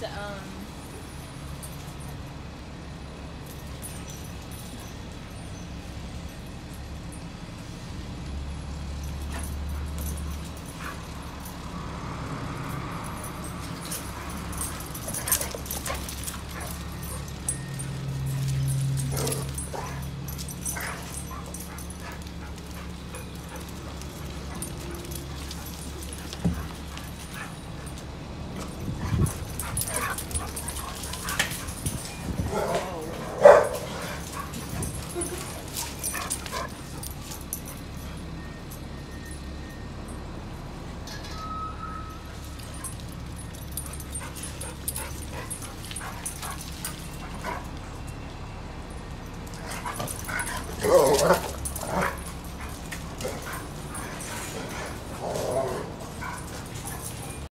it's um Oh.